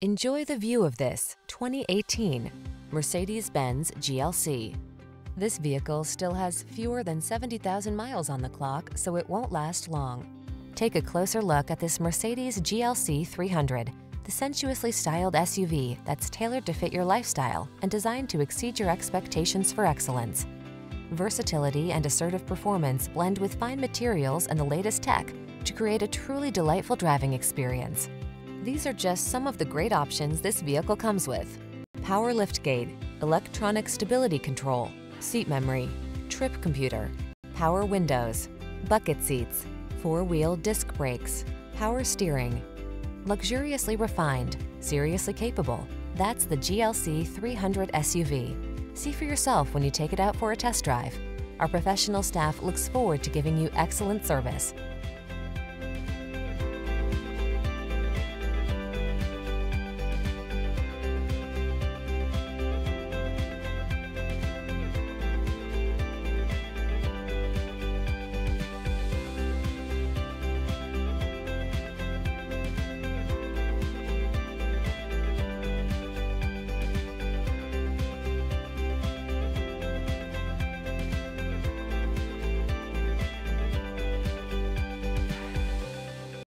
Enjoy the view of this 2018 Mercedes-Benz GLC. This vehicle still has fewer than 70,000 miles on the clock, so it won't last long. Take a closer look at this Mercedes GLC 300, the sensuously styled SUV that's tailored to fit your lifestyle and designed to exceed your expectations for excellence. Versatility and assertive performance blend with fine materials and the latest tech to create a truly delightful driving experience. These are just some of the great options this vehicle comes with. Power liftgate, electronic stability control, seat memory, trip computer, power windows, bucket seats, four-wheel disc brakes, power steering. Luxuriously refined, seriously capable. That's the GLC 300 SUV. See for yourself when you take it out for a test drive. Our professional staff looks forward to giving you excellent service.